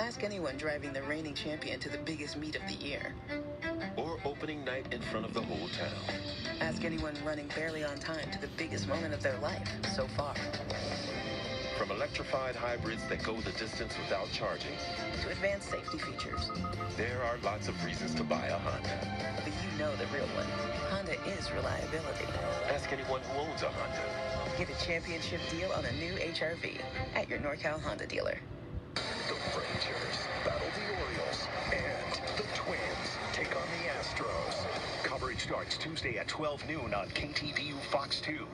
Ask anyone driving the reigning champion to the biggest meet of the year. Or opening night in front of the whole town. Ask anyone running barely on time to the biggest moment of their life so far. From electrified hybrids that go the distance without charging, To advanced safety features. there are lots of reasons to buy a Honda. But you know the real one. Honda is reliability. Ask anyone who owns a Honda. Get a championship deal on a new HRV at your NorCal Honda dealer. Starts Tuesday at 12 noon on KTVU Fox 2.